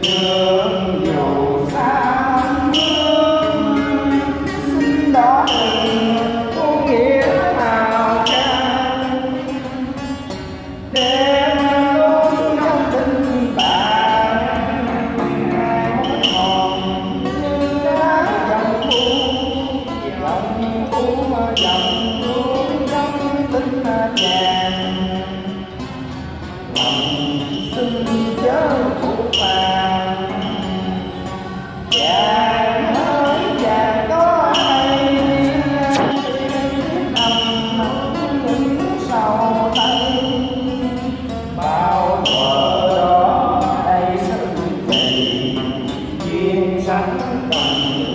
Yeah. Amen.